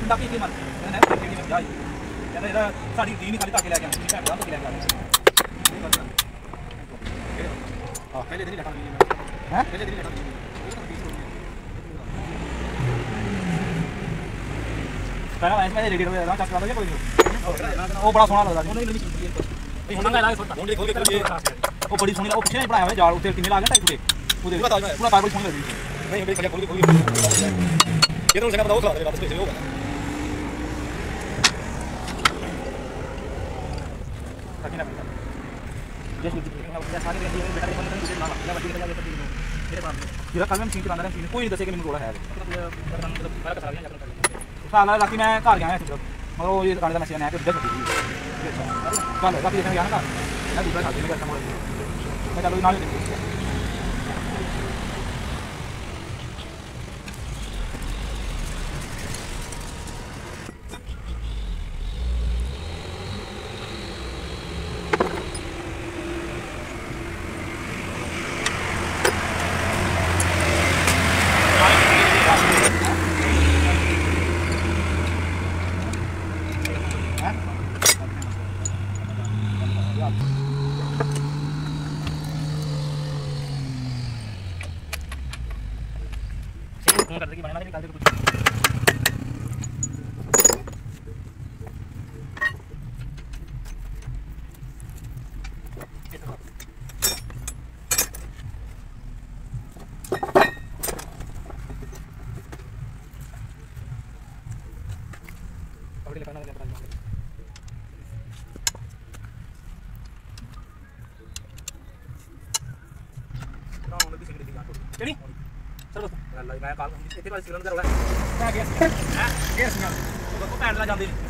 ਤਾਂ ਕੀ ਕੀ ਮਤ ਕਹਿੰਦਾ ਨਾ ਕਿ ਕੀ ਜਾਈ ਕਹਿੰਦਾ ਇਹਦਾ ਸਾਡੀ ਦੀ ਨਹੀਂ ਖਾਲੀ ਧੱਕੇ ਲੈ ਕੇ ਆਉਂਦੀ ਘੈਂਟੀ ਦਾ ਧੱਕੇ ਲੈ ਕੇ ਆਉਂਦੀ ਹਾਂ ਪਹਿਲੇ ਦਿਨ ਹੀ ਲਟਾ ਹੈ ਪਹਿਲੇ ਦਿਨ ਹੀ ਲਟਾ ਮੈਂ ਦਾ ਚੱਕ ਲਾ ਕੋਈ ਨਹੀਂ। ਉਹ ਬੜਾ ਸੋਹਣਾ ਲੱਗਦਾ ਸੀ। ਹੁਣ ਨਾ ਹੁਣ ਦੇਖੋ ਕਿ ਉਹ ਬੜੀ ਸੋਹਣੀ ਉਹ ਪਿੱਛੇ ਨੇ ਬਣਾਇਆ ਹੋਇਆ ਜਾਲ ਉੱਤੇ ਕਿੰਨੇ ਲਾ ਕੇ ਢਾਈ ਫੁੱਟੇ ਉਹਦੇ। ਪੂਰਾ ਬੜੀ ਸੋਹਣੀ ਲੱਗਦੀ ਨਹੀਂ ਬੜੀ ਖੜਿਆ ਖੋਲੀ ਖੋਲੀ ਇਹ ਤਾਂ ਸੰਗਾ ਬਤਾਓ ਖਾ ਦੇ ਵਾਪਸ ਭੇਜੇ ਹੋਗਾ ਤਾਕਿ ਨਾ ਜੇ ਸੁਣ ਕੇ ਸਾਰੇ ਦੇ ਅੰਦਰ ਬੈਠਾ ਬੰਦ ਕਰ ਨਾ ਨਾ ਵੱਡੀ ਲਗਾ ਦੇ ਪੱਟੀ ਨੂੰ। ਮੇਰੇ ਬਾਪ ਜਿਹੜਾ ਕੱਲ ਮੈਂ ਰਿਹਾ ਕੋਈ ਨਹੀਂ ਦੱਸੇ ਕਿ ਮੈਨੂੰ ਰੋਲਾ ਹੈ। ਸਾਲਾ ਰਾਤੀ ਮੈਂ ਘਰ ਗਿਆ ਸੀ ਮਗਰ ਉਹ ਇਹ ਦੁਕਾਨ ਦਾ ਮੈਸੇਜ ਆਇਆ ਕਿ ਉੱਧਰ ਛੱਡੀ ਕੱਲ ਰਾਤੀ ਦੇਖਣ ਗਿਆ ਨਾ ਘਰ ਮੈਂ ਦੂਸਰਾ ਖਾਤੇ ਨੂੰ ਕਰਤਾ ਮੋੜ ਮੈਂ ਚਲੋ ਨਾਲ ਹੀ 35 40 ਕਿਲੋਮੀਟਰ ਹੋਣਾ ਆ ਗਿਆ ਹੈ 150 ਉਹ ਕੋ ਪੈਦਲ ਜਾਂਦੇ ਨੇ।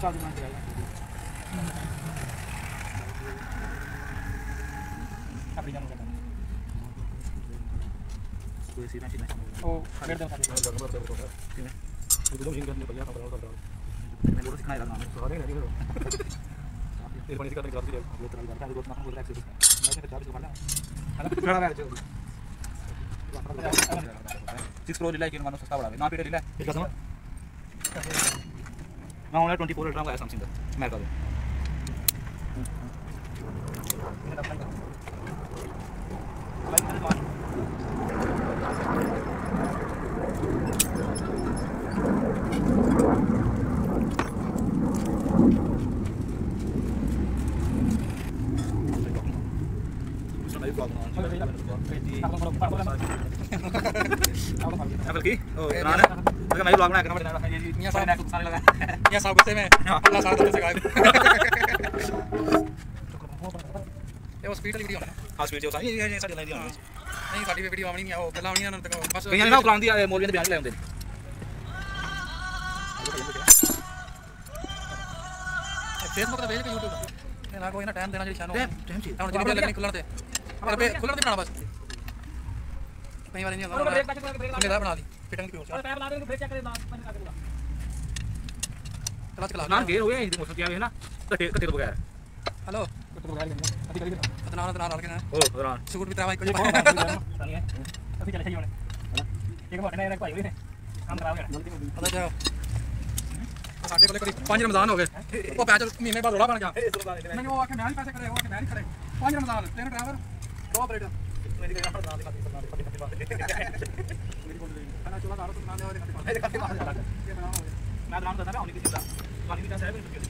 Gracias. सीधा सीधा ओ कर दो सीधा बुदो जिंग करने भैया खबर और मैं बोल सिखाया ना सॉरी नहीं मेरे एक पानी से करने जल्दी बहुत तरह करता है बहुत माखन बोल रहा है मैं तो चार्ज को मारना हालाँकि थोड़ा रहा है सिक्स प्रो रिलाय के मानो सस्ता पड़ा ना पीटे रिलाय ना ओनली ट्वेंटी फोर अल्ट्रा का है सैमसंग का मेरे का सारे साहब। नेक सारे लगा या साहब गुस्से में अल्लाह साथ से गायब ਇਹ ਉਹ ਸਪੀਡ ਵਾਲੀ ਵੀਡੀਓ ਹੋਣਾ हां स्पीड जो सारी ये ये सारी लाइन दी होनी ਨਹੀਂ ਸਾਡੀ ਵੀ ਵੀਡੀਓ ਆਉਣੀ ਨਹੀਂ ਆ ਉਹ ਗੱਲਾਂ ਆਉਣੀਆਂ ਉਹਨਾਂ ਤੱਕ ਬਸ ਕਈਆਂ ਨਾ ਉਕਲਾਉਣ ਦੀ ਮੌਲਵੀਆਂ ਦੇ ਬਿਆਨ ਲੈ ਆਉਂਦੇ ਨੇ ਫੇਸਬੁੱਕ ਤੇ ਵੇਚ ਕੇ YouTube ਤੇ ਇਹ ਨਾ ਕੋਈ ਨਾ ਟਾਈਮ ਦੇਣਾ ਜਿਹੜੀ ਸ਼ਾਨੋ ਟਾਈਮ ਟਾਈਮ ਸੀ ਹੁਣ ਜਿੰਨੀ ਦੇਰ ਲੱਗਣੀ ਖੁੱਲਣ ਤੇ ਪਰ ਬੇ ਖੁੱਲਣ ਤੇ ਬਣਾਉਣਾ ਬਸ ਕਈ ਵਾਰੀ ਨਹੀਂ ਹੁੰਦਾ ਉਹਨੇ ਦਾ ਬਣਾ ਲਈ ਫਿਟਿੰਗ ਦੀ ਪਿਓ ਪੈਰ ਲਾ ਦੇ ਬ੍ਰੇਕ ਚੈੱਕ ਕਰੇ ਨਾ ਪੰਜ ਕਰ ਦੇਗਾ ਚਲਾ ਚਲਾ ਨਾ ਗੇਰ ਹੋਏ ਇਹ ਮੋਟਰ ਕਿਹਾ ਵੇ ਨਾ ਘੱਟੇ ਘੱਟੇ ਤੋਂ ਬਗੈਰ ਹਲੋ ਘੱਟੇ ਤੋਂ ਬਗੈਰ ਅਸੀਂ ਕਰੀ ਤਨਾਲ ਤਨਾਲ ਰਲ ਕੇ ਨਾ ਉਹ ਦੌਰਾਨ ਸੂਟ ਵੀ ਤਰਾਵਾ ਇੱਕੋ ਜਿਹਾ ਅਸੀਂ ਚੱਲੇ ਸਹੀ ਹੋਣੇ ਇੱਕ ਮੋਟੇ ਨਾਲ ਭਾਈ ਹੋਏ ਨੇ ਕੰਮ ਖਰਾਬ ਹੋ ਜਾਣਾ ਪਤਾ ਜਾ ਸਾਡੇ ਕੋਲੇ ਕਰੀ ਪੰਜ ਰਮਜ਼ਾਨ ਹੋ ਗਏ ਉਹ ਪੈਚ ਮਹੀਨੇ ਬਾਅਦ ਰੋਲਾ ਬਣ ਗਿਆ ਨਹੀਂ ਉਹ ਆਖੇ ਮੈਂ ਨਹੀਂ ਪੈਸੇ ਕਰੇ ਉਹ ਆਖੇ ਮੈਂ ਨਹੀਂ ਕਰੇ ਪੰਜ ਰਮਜ਼ਾਨ ਤਿੰਨ ਡਰਾਈਵਰ ਦੋ ਆਪਰੇਟਰ ਖਾਣਾ ਚੋਲਾ ਦਾਰੂ ਤੋਂ ਬਣਾਉਂਦੇ ਹੋਏ ਇਹਦੇ ਕਰਕੇ ਬਾਹਰ ਜਾ ਮੈਂ ਦਰਾਂ ਦੱਸਦਾ ਉਹਨੇ पानी भी का साहब है तो क्या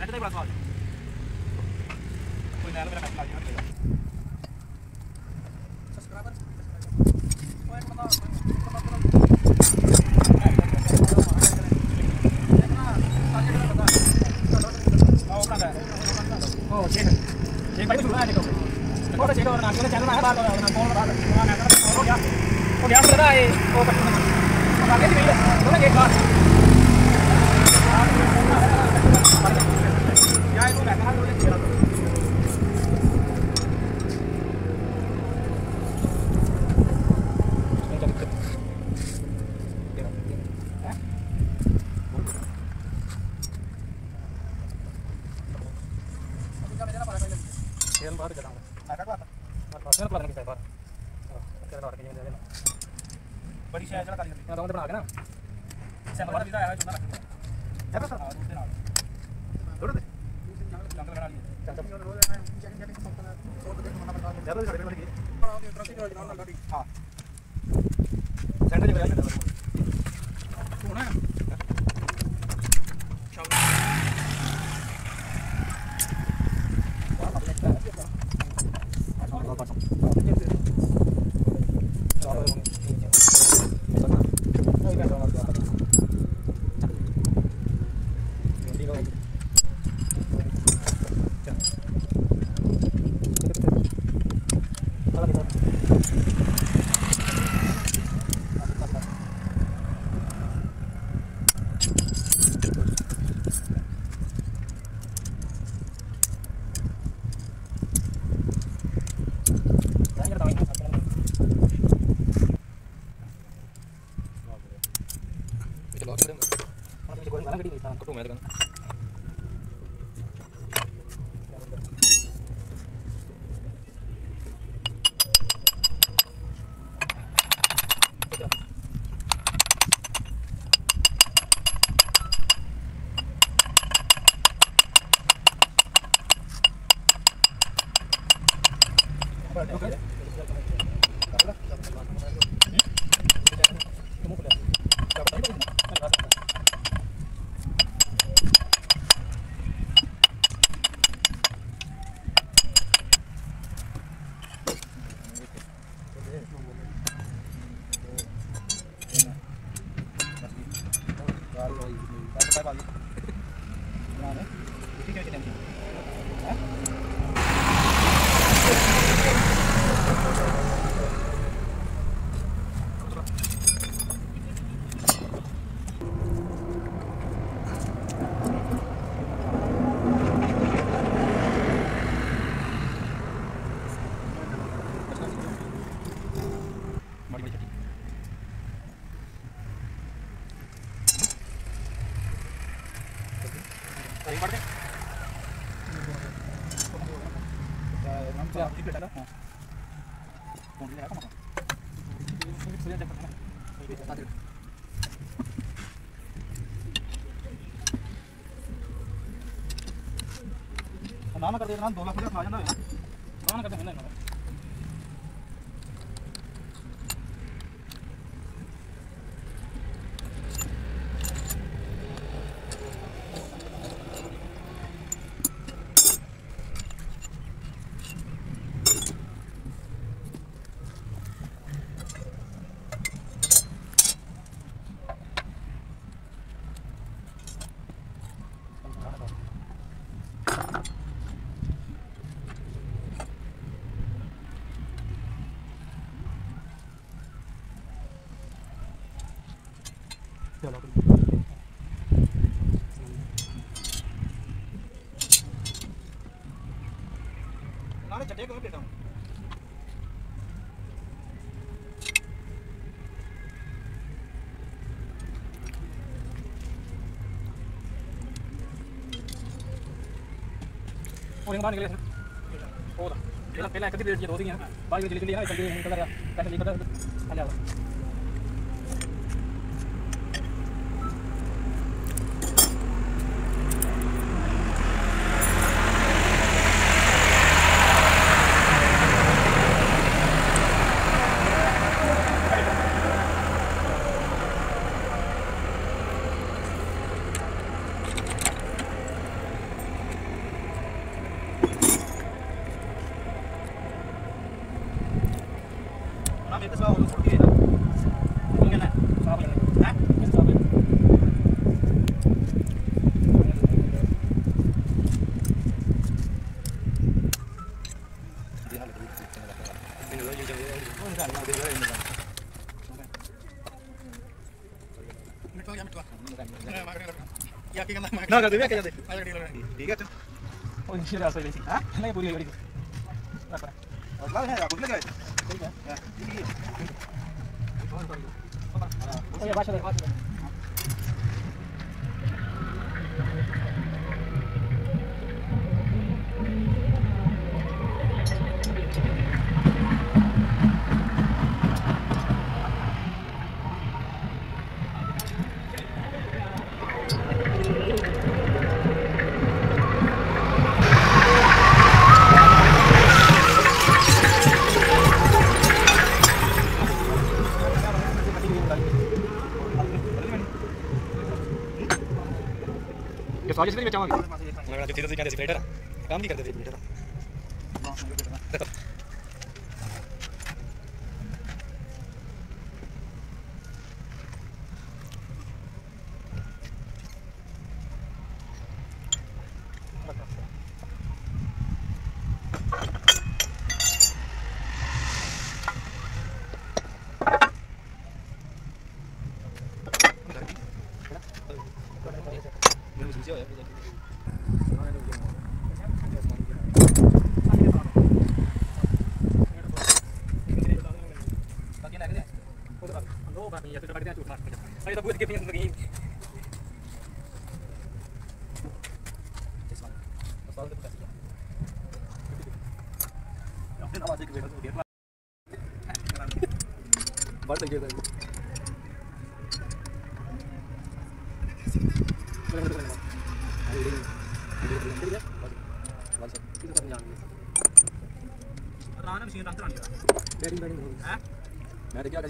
है तो बड़ा सवाल है कोई नया मेरा फैसला आ जाएगा बड़ी शहर चला कर यहाँ बना के ना सैंपल वाला वीज़ा आया चुना रख है सर हाँ उसके नाल छोड़ दे जंगल बना लिए ज़्यादा से ज़्यादा लगी हाँ सेंटर जगह है ਹੋਣਾ ना ना कर दे ना 2 लाख रुपया खा जाना कटेगा मैं लेटा हूँ। और बाहर निकले और पहला पहला कदी रेट दो दी है। बाइक जल्दी जल्दी है जल्दी निकल रहा है पैसे निकल रहा है आ जाओ। ना कर दे क्या दे ठीक है चल ओ नीचे रास्ता ले हाँ नहीं पूरी गाड़ी और लाओ है आपको लगा ठीक है ठीक है और बात बात होगा मैं बेटर काम नहीं करते थे बेटर सके बैटिंग बैटिंग मैं देखिया है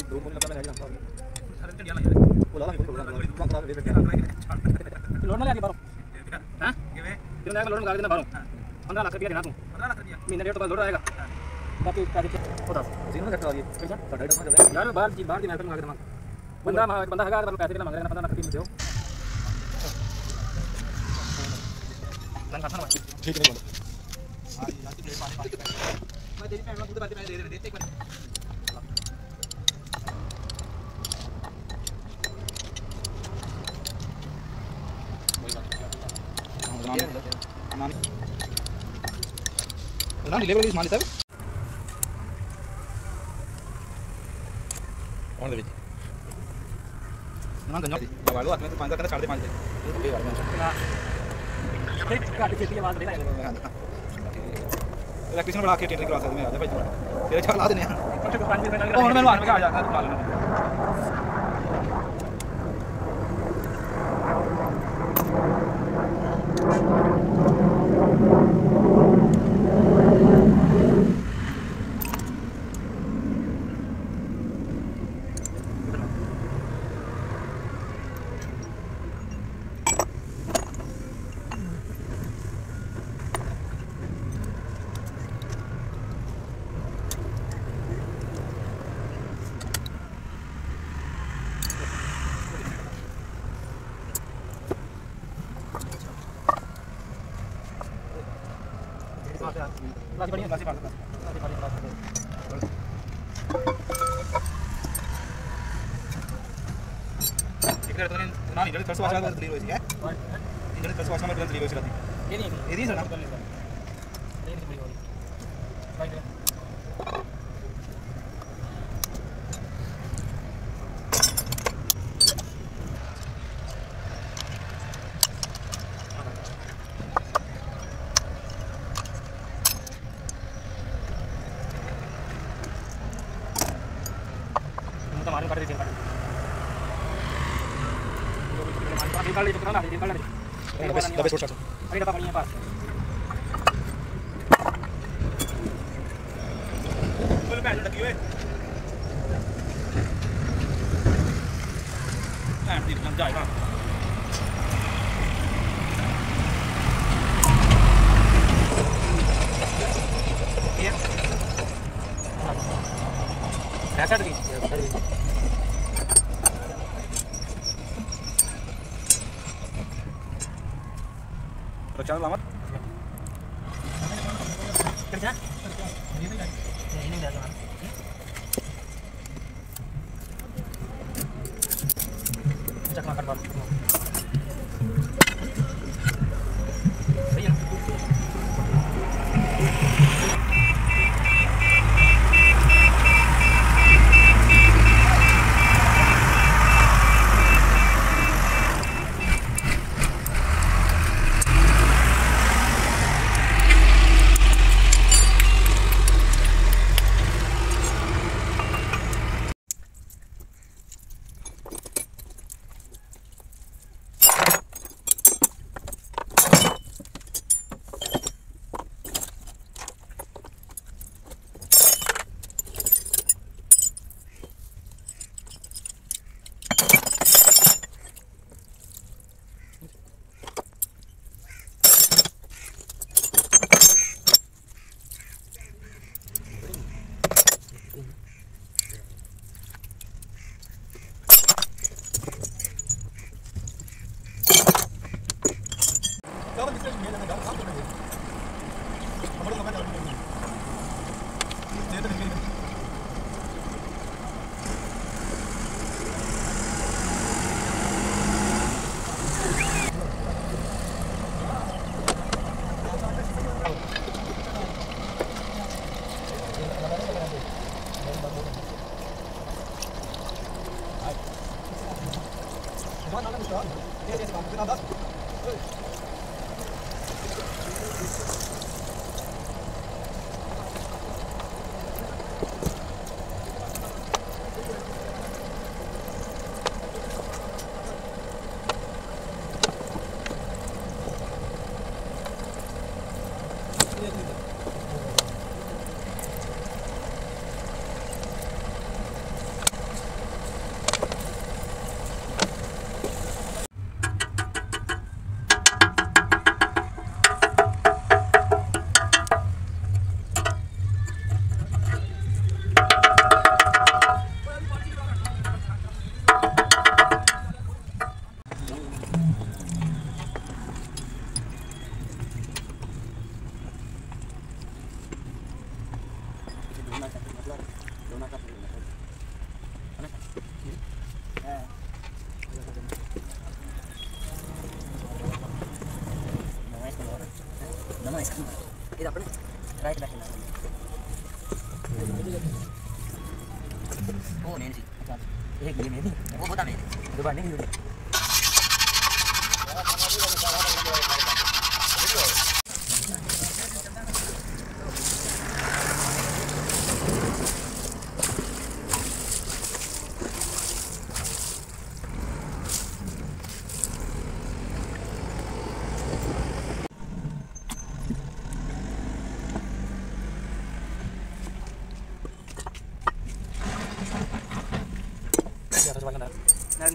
लाख रुपया देना तू 15 लाख रुपया महीने डेढ़ तो लोड आएगा बाकी सीन में करता है ये कैसा कटाई डबल चल रहा है यार बाहर की बाहर की नेटवर्क मांग रहा है बंदा बंदा हगा पैसे कितना मांग रहा है पता ना कितने दो ठीक नहीं मैं तेरी मैं पूरी बातें मैं दे दे दे एक बार नाम लेबर मानी साहब ना गंगा वालों हाथ में तो पानी का कहता छाड़ दे पानी दे ठीक काट खेती आवाज़ दे इलेक्ट्रिशियन बुला के टेंडर करा सकते हैं भाई तेरे अच्छा चला देने हैं। कौन मैं आ जाएगा ఇంకొకటి ఫస్ట్ వాచ్ మాత్రం తెలియదు వచ్చిగా ఇంకొకటి ఫస్ట్ వాచ్ మాత్రం తెలియదు వచ్చినది ఏది ఏది సర్ నా selamat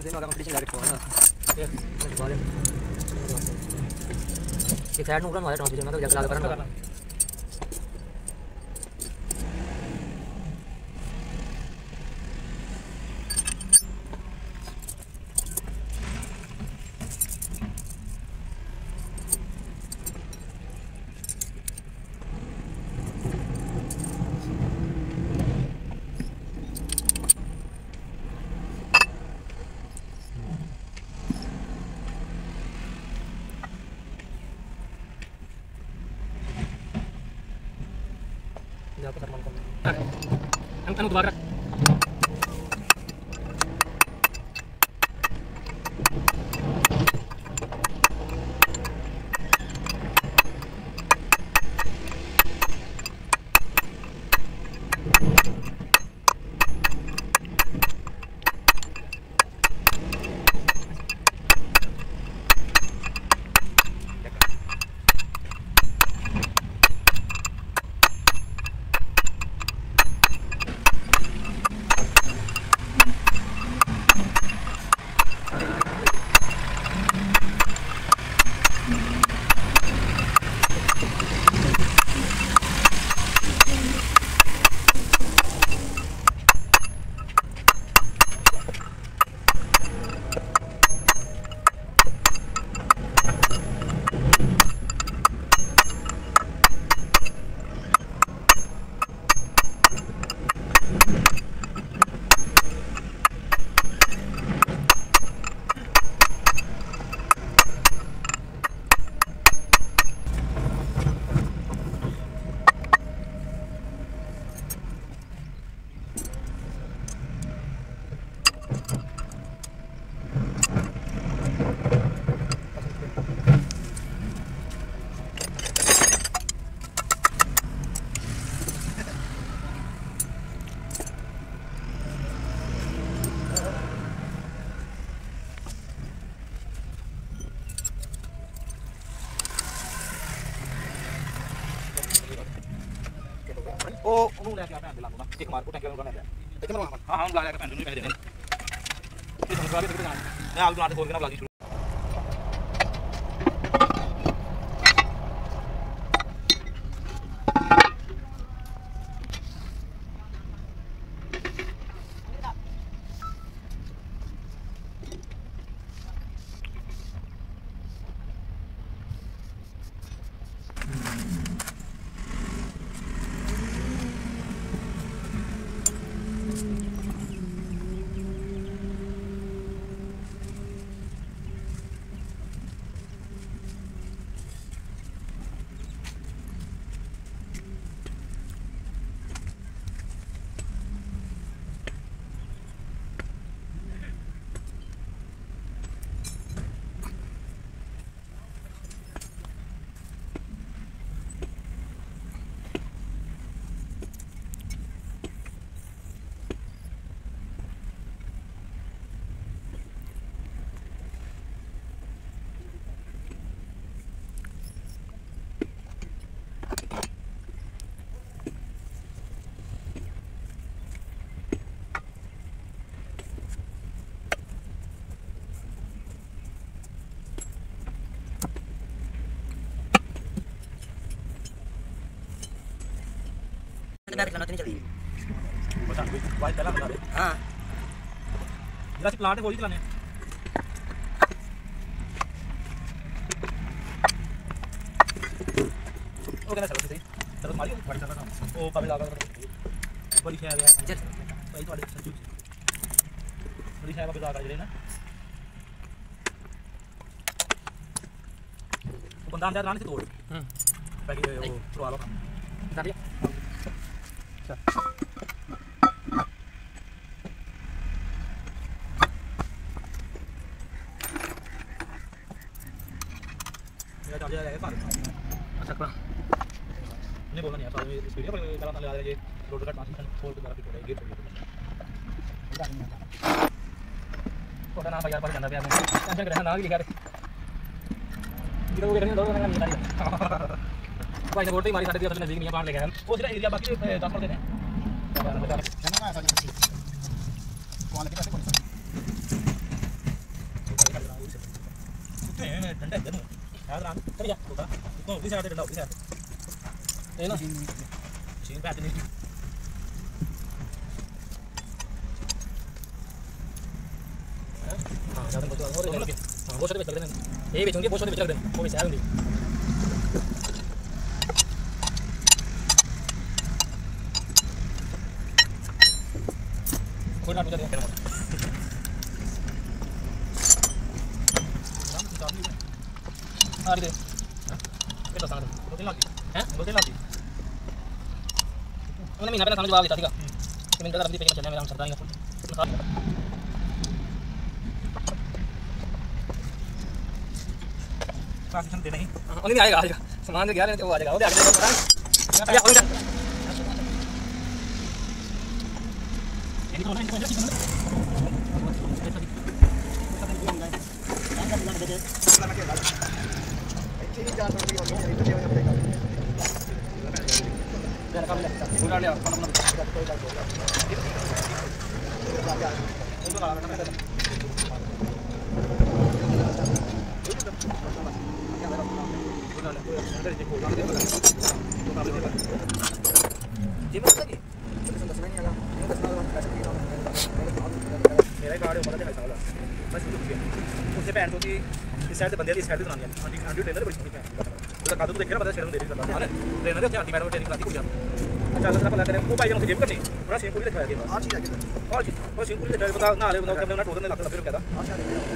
Hindi magkakompletion direct po. Ano? Yes. Sige, sir. हम हम दोबारा ਉਹ ਉਹਨੂੰ ਲੈ ਕੇ ਆ ਭੈਣ ਦੇ ਲਾਗੂ ਨਾ ਇੱਕ ਮਾਰ ਉਹ ਨੂੰ ਕੇ ਹਾਂ ਹਾਂ ਬੁਲਾ ਲਿਆ ਭੈਣ ਨੂੰ ਪੈਸੇ ਦੇਣੇ ਇਹ ਤੁਹਾਨੂੰ ਬੁਲਾ ਕੇ ਕਿੱਥੇ ਜਾਣਾ। ਮੈਂ ਆਪ ਦੁਕਾਨ ਤੇ ਖੋਲ ਕੇ ਨਾ ਬੁਲਾ ਦੀ क्या दिखलाना उतनी जल्दी। बता भाई पहला बता दे। हाँ। जरा सी प्लांट है वो ही चलाने। ओ कहना चलो सही? चलो मारियो। फट चला ओ कभी लगा बड़ी शायद है। चल। भाई तो थोड़ी सच्ची बड़ी शायद कभी लगा जड़े ना। बंदा अंदर रान से तोड़। हम्म। पैकेज वो करवा लो। अच्छा नहीं बोलना नहीं आप इस वीडियो पर गलत ना लगा रहे रोड का ट्रांसमिशन फोर के द्वारा फिट हो रहा है। गेट छोटा नाम यार पर जाना पे आपने टेंशन करना ना लिखा रे इधर वो करने दो ना निकाल भाई से बोलते ही हमारी साढ़े तीन नज़दीक नहीं है पार लेके हम वो एरिया बाकी दस पर देने ठंडा है यार राम कर जा तो तो उसी साइड ठंडा उसी साइड है ना चीन पे आते नहीं हाँ ज़्यादा बचो और ये बेचूँगे बहुत सारे बेच लग देना वो बेचारे समझ में आ गया साथी का पेमेंट कर अपनी पेमेंट चलने में हम सरदारी का ट्रांसलेशन देना ही। हाँ, उन्हीं में आएगा आएगा। सामान जो गया लेने वो आ जाएगा वो आ जाएगा अरे उनका जान पड़ती तो है ये तो ये हो। जाएगा पूरा ले अपन ਸਾਈਡ ਤੇ ਬੰਦੇ ਦੀ ਸਾਈਡ ਤੇ ਕਰਾਉਣੀ ਆ। ਹਾਂਜੀ ਹਾਂਜੀ ਟੇਲਰ शिवपुरी दिखाया गया और चीज़ और शिवपुरी दिखाया बताओ ना ले बताओ कैमरा ना टोटल लगता फिर कहता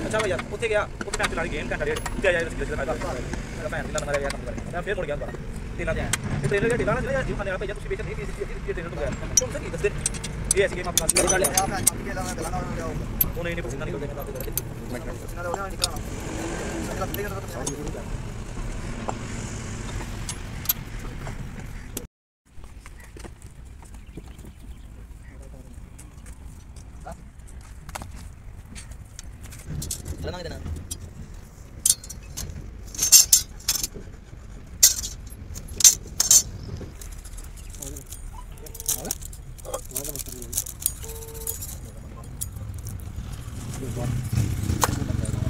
अच्छा भैया उठे गया उठे मैं चला गेम घंटा डेढ़ क्या यार इसकी फ़ायदा मेरा मैं ढीला बना गया काम कर मैं फिर मुड़ गया दोबारा ढीला जाए तो ढीला ढीला ना यार जीव खाने आप भैया कुछ बेचन नहीं थी ढीला तो गया तुम से नहीं दस दिन ये ऐसी गेम आप निकाल ले उन्हें नहीं पसीना निकल जाएगा मैं निकाल रहा हूँ निकाल रहा हूँ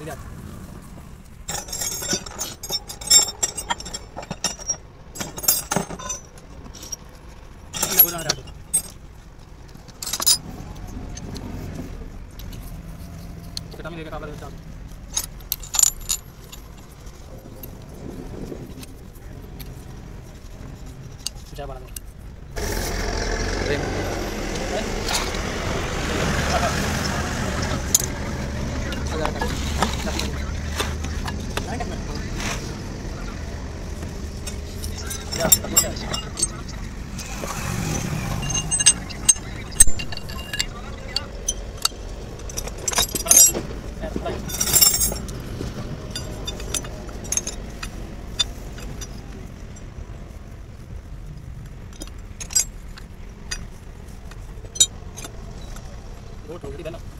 kita lihat. Tidak ada kita kabar वो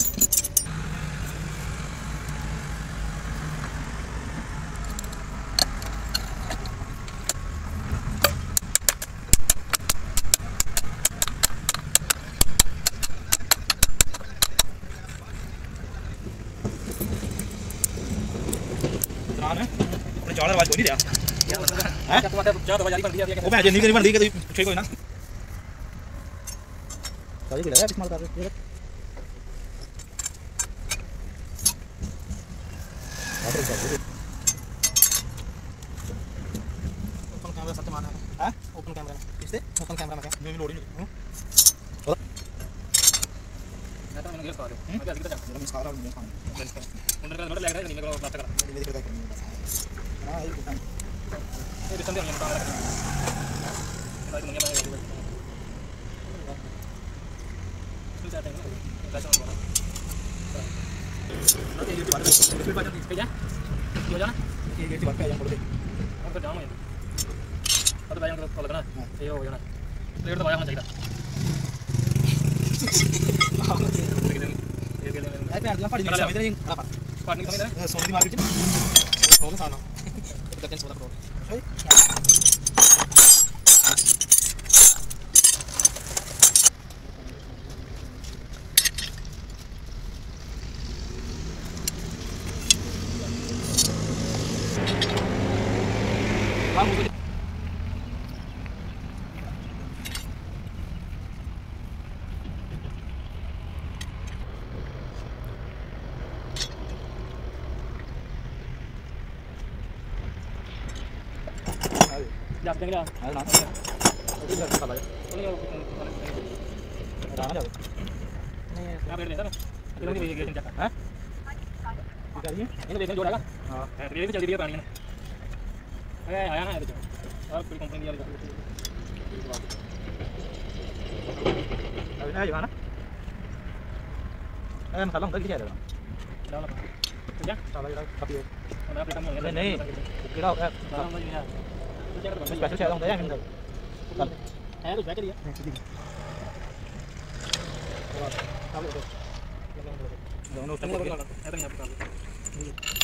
ini dia. Hah? Oh, aja nih, mana dia kata cuy kau nang. Tadi kita habis malah tarik. Apa itu? Soni मार्केट सकेंगे आप ਹਾਂ ਨਾ नहीं स्पेशल शेयर होता है अंदर चल है कुछ बैठ लिया दोनों उठा के ऐसा नहीं आप कर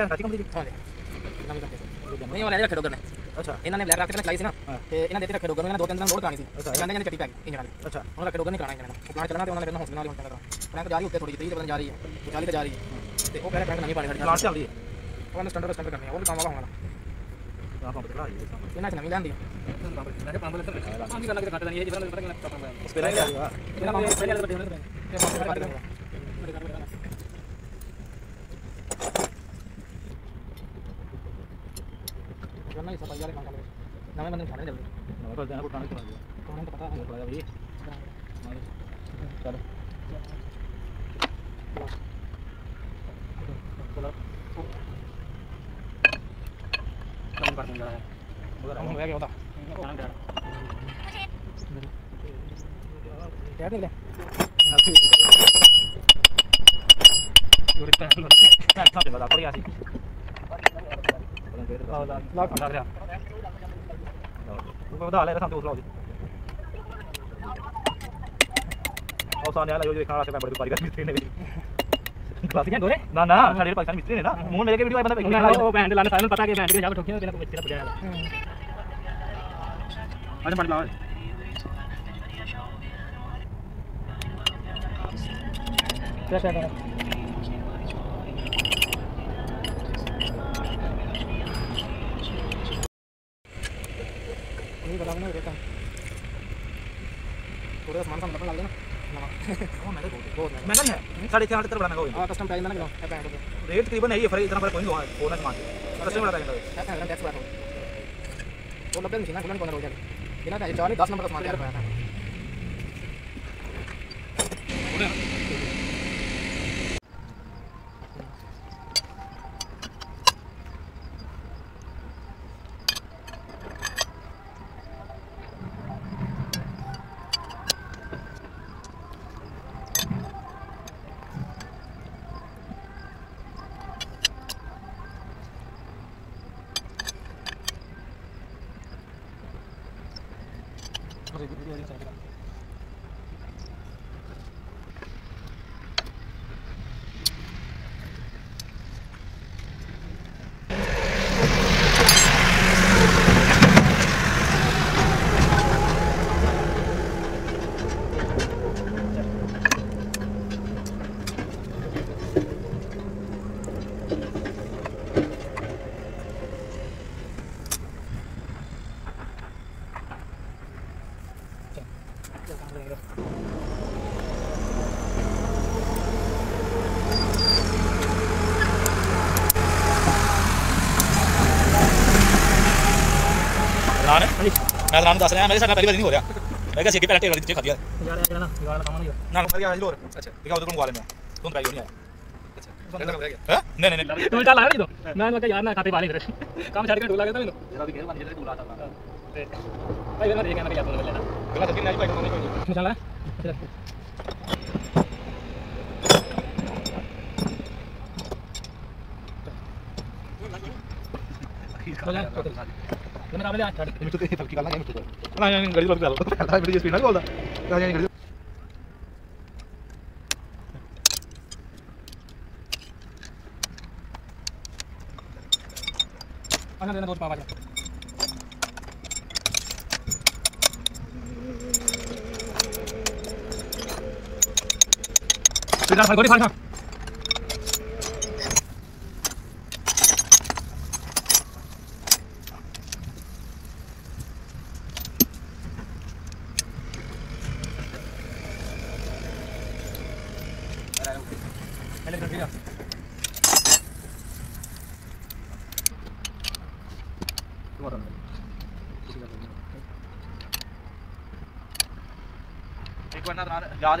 ਕੰਪਨੀ ਨਹੀਂ ਵਾਲੇ ਰੱਖੇ ਡੋਗਰ ਨੇ ਅੱਛਾ ਇਹਨਾਂ ਨੇ ਬਲੈਕ ਰਾਕਟ ਤੇ ਚਲਾਈ ਸੀ ਨਾ ਹਾਂ। ਤੇ ਇਹਨਾਂ ਦੇ ਤੇ ਰੱਖੇ ਡੋਗਰ ਨੂੰ ਇਹਨਾਂ ਦੋ ਤਿੰਨ ਦਿਨ ਲੋਡ ਕਰਾਣੀ ਸੀ ਅੱਛਾ। ਕਹਿੰਦੇ ਨੇ ਚੱਟੀ ਪੈ ਗਈ ਇੰਜਣ ਵਾਲੀ ਅੱਛਾ ਉਹਨਾਂ ਰੱਖੇ ਡੋਗਰ ਨਹੀਂ ਕਰਾਣਾ ਇਹਨਾਂ ਨੇ ਪਲਾਨ ਚੱਲਣਾ ਤੇ ਉਹਨਾਂ ਨੇ ਕਹਿੰਦਾ ਹੌਸਲੇ ਨਾਲ ਹੀ ਹੁਣ ਚੱਲਣਾ ਪਲਾਨ ਜਾ ਰਹੀ ਉੱਤੇ ਥੋੜੀ ਜਿਹੀ 30 ਜਾ ਰਹੀ ਹੈ 40 ਤੇ ਜਾ ਰਹੀ ਹੈ ਤੇ ਉਹ ਕਹਿ ਰਿਹਾ ਪਲਾਨ ਨਵੀਂ ਪਾਣੀ ਸਾਡੀ ਪਲਾਂਟ ਚੱਲਦੀ ਹੈ ਉਹਨਾਂ ਨੇ ਸਟੈਂਡਰਡ ਸਟੈਂਡਰਡ ਕਰਨੀ ਹੈ ਉਹ ਵੀ ਕੰਮ ਵਾਲਾ ਹੋਣਾ ਆਹ ਪੰਪ ਤੇ ਖੜਾ ਹੈ ਇਹਨਾਂ ਚ ਨਵੀਂ ਲੈਂਦੀ ਮੈਂ ਪੰਪ ਲੈ ਤਾਂ ਪੰਪ ਕਰਨਾ ਕਿਤੇ ਘੱਟ ਨਹੀਂ ਹੈ ਜਿਵੇਂ ਪਤਾ ਨਹੀਂ ਪਤਾ ਨਹੀਂ ਉਸ ਪਹਿਲਾਂ ਹੀ ਆ ਗਿਆ ਇਹਨਾਂ ਪੰਪ ਪਹਿਲੇ ਵਾਲੇ खाना मैंने खाना जल्दी कर देना खाना खाना तो पता है थोड़ा भाई चलो कम कर दूँगा उधर हम गया क्या होता खाना खा क्या देख ले पूरी तरह लगता है बड़ा बढ़िया सी lakh lakh Oda lägga samtidigt slag. और सामने वाला यो जो खाना से मैं बड़े पारी का मिस्त्री ने बाकी दो ना ना सारे पाकिस्तानी मिस्त्री ने ना मुँह में लेके वीडियो बंदा देख वो बैंड लाना साइलेंट पता के बैंड के जाकर ठोकियो बिना कुछ तेरा पड़ जाएगा अच्छा पड़ लाओ क्या क्या ना हो रहता थोड़ा सामान सामान डाल लेना महँगा है साढ़े छः आठ तरह बड़ा महँगा कस्टम प्राइस मैंने रेट करीबन यही है फ़र्क इतना बड़ा कोई हुआ है फ़ोन सामान कस्टम बड़ा महँगा टैक्स बड़ा वो लग मशीन खुलन पंद्रह हो जाए बिना चालीस दस नंबर का सामान तैयार पाया था मैं तो दस रहा मेरे साथ पहली बार नहीं हो रहा। मैं क्या सीटी पे लटे खा दिया ना मर गया और अच्छा दिखा उधर कौन वाले में। तुम ट्राई नहीं आया अच्छा, नहीं नहीं नहीं। तू डाला है तो मैं मैं यार ना खाते पानी फिर काम छाड़ के ढोला गया था मैं जरा भी घेर बन जैसे ढोला था भाई मैं ये कहना क्या बोल लेना गला तो नहीं भाई तो नहीं चला। चला। ਮੈਂ ਕਾਬਲੇ ਆ ਛੱਡ। ਮਿੱਠੂ ਤੇ ਹਲਕੀ ਗੱਲ ਨਾ ਮਿੱਠੂ ਤੇ ਨਾ ਯਾਨੀ ਗੜੀ ਲੱਗ ਚੱਲ ਫੈਲਦਾ ਮਿੱਠੂ ਜੀ ਸਪੀਡ ਨਾਲ ਬੋਲਦਾ ਨਾ ਯਾਨੀ ਗੜੀ ਆਹ ਦੇਣਾ ਦੋ ਪਾਵਾ ਜਾ। ਸਪੀਡ ਨਾਲ ਗੋੜੀ ਫੜ ਖਾ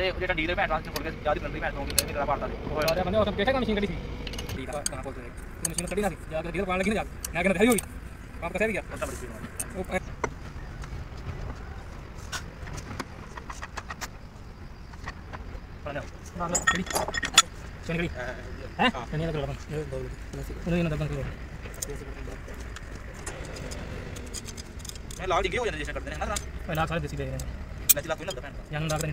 ਯਾਦ ਹੈ ਜਿਹੜਾ ਡੀਲਰ ਭੈਣ ਰਾਤ ਨੂੰ ਖੋਲ ਕੇ ਯਾਦ ਕਰਦੀ ਭੈਣ ਤੋਂ ਕਿ ਮੇਰਾ ਪਾੜਦਾ ਯਾਰ ਬੰਦੇ ਉਹ ਤਾਂ ਦੇਖਿਆ ਮਸ਼ੀਨ ਕੱਢੀ ਸੀ ਠੀਕ ਆ ਕਹਾਂ ਕੋਲ ਤੇ ਮਸ਼ੀਨ ਕੱਢੀ ਨਾ ਸੀ ਜਾ ਕੇ ਡੀਲ ਪਾਣ ਲੱਗੀ ਨਾ ਜਾ ਮੈਂ ਕਹਿੰਦਾ ਹੋਈ ਆਪ ਕਿੱਥੇ ਵੀ ਗਿਆ ਤਾਂ ਬੜੀ ਸਪੀਡ ਉਹ ਨਾਲ ਨਾ ਨਾ ਕਿਹੜੀ ਚੰਨ ਕਿਹੜੀ ਹੈ ਨਹੀਂ ਨਾ ਕਰਦਾ ਇਹ ਨਹੀਂ ਨਾ ਦਬਨ ਕਰੋ ਮੈਂ ਲਾਲ ਡਿੱਗੇ ਹੋ ਜਾਂਦੇ ਜਿਵੇਂ ਕਰਦੇ ਨੇ ਨਾ ਪਹਿਲਾਂ ਸਾਰੇ ਦੇਸੀ ਦੇ ਰਹੇ ਨੇ ਲਚਲਾ ਕੋਈ ਨਾ ਹੁੰਦਾ ਭੈਣ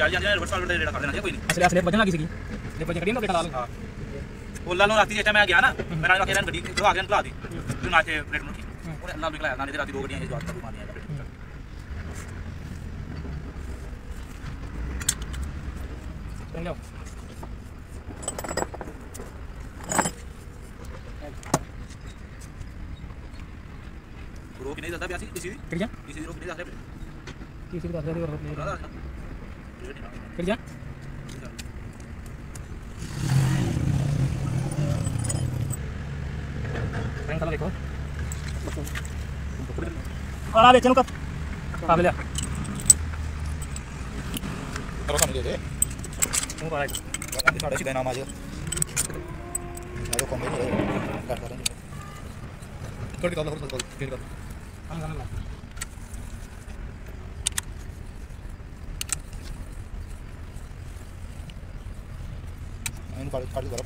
गाड़ी आ जाए रिवर्स वाला रेडा कर देना कोई नहीं। असले असले वज़न लगी सी ले वज़न करिए ना बेटा लाल हाँ। वो लाल रात जैसे मैं गया ना मैं रात अकेला गड्डी तो आगे निकला दी। जो ना थे रेड में और अल्लाह निकला ना रात दो गड्डियाँ ये जो आता घुमाने आया Hello. रोक नहीं जाता बयासी किसी किसी रोक नहीं जाता किसी रोक नहीं जाता फिर जा। देखो। और आ बेचन का आ ले करो समझ दे तू आ साढ़े सीधे नाम आ जाओ आ जाओ कॉम्बो कर रहे हैं थोड़ी कर लो थोड़ी कर partido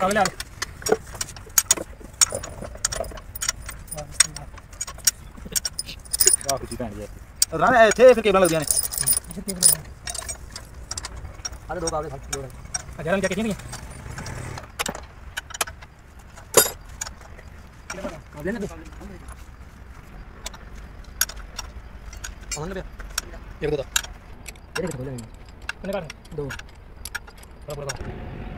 Kavlar. ਵਾਹ ਜੀ ਭੈਣ ਜੀ ਰਾਂ ਇੱਥੇ ਫਿਰ ਕੇਬਲਾਂ ਲੱਗਦੀਆਂ ਨੇ ਇੱਥੇ ਕੇਬਲਾਂ ਆਦੇ ਦੋ ਕਾਬਲੇ ਸੱਤ ਦੋ ਆ ਜਰਾਂ ਕਿਆ ਕਿਹਦੀਆਂ ਕਾਬਲੇ ਨੇ ਦੋ ਕਾਬਲੇ ਇੱਕ ਦੋ ਦਾ ਇਹਦੇ ਕਿੱਥੇ ਬੋਲਦੇ ਨੇ ਕਿੰਨੇ ਕਰ ਦੋ ਬੜਾ ਬੜਾ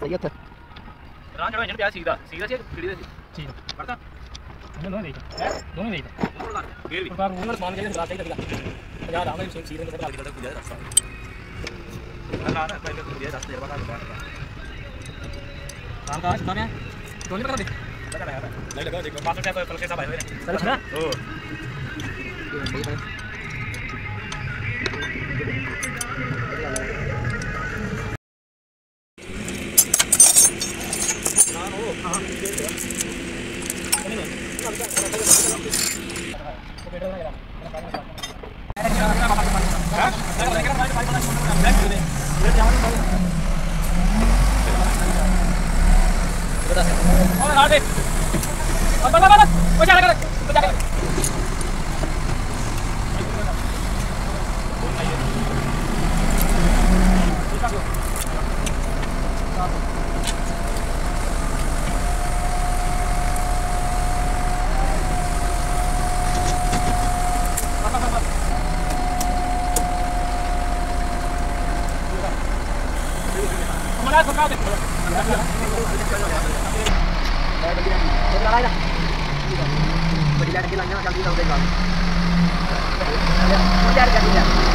सही था रान चढ़ो इंजन पे सीधा। सीधा से सीधी से ठीक। है बढ़ता दोनों नहीं था दोनों नहीं था फिर भी। पर रूल मान के चला चाहिए लगा यार हमें सेम सीधे से डाल के जाता है रास्ता। ना ना पहले मुझे रास्ते जब का राम का कहाँ है? टोली पर कर दे लगा यार नहीं लगा देखो पास से पलके साहब आए हुए हैं। चल ना ओ। ਓ और हाथ दे बस बस बस वो चला कर वो चला कर हमारा सरकार दे बड़ी लाइट की लाइनें जल्दी जल्दी काम यार कर दिया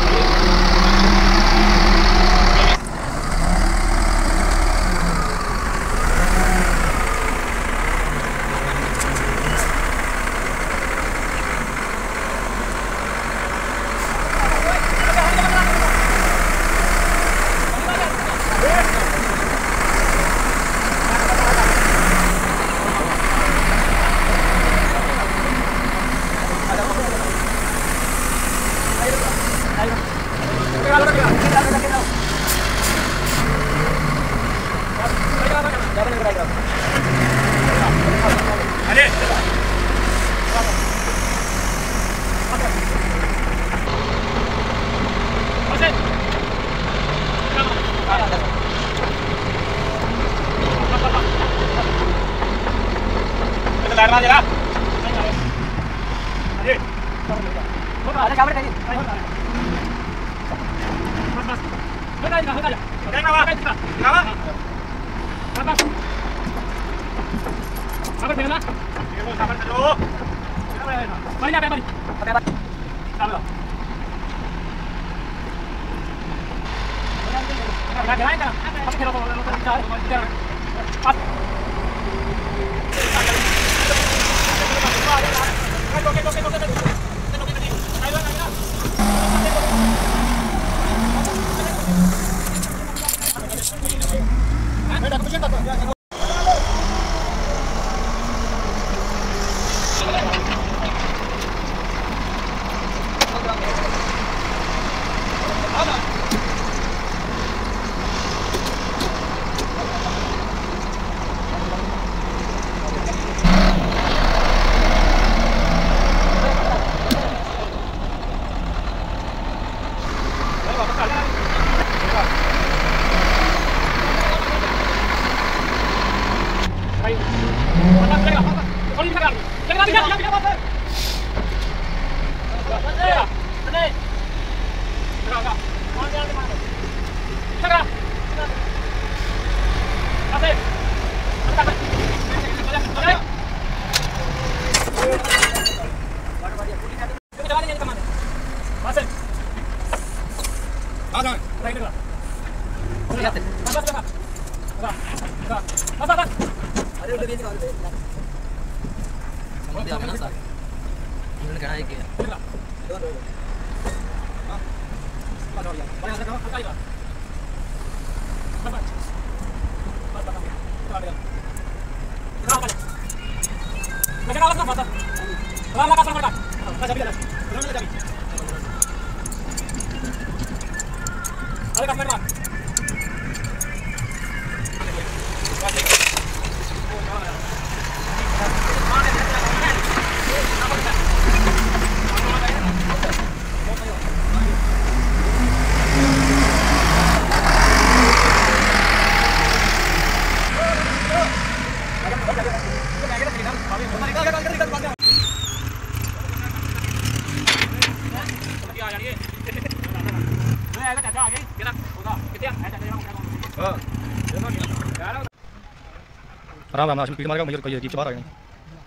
आराम आराम से स्पीड मारेगा मुझे कोई अजीब से बाहर आ गई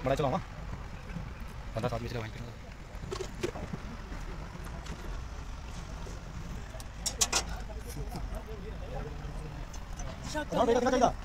बड़ा चलाऊँगा पंद्रह सात बीस वहीं ताकि माँ पे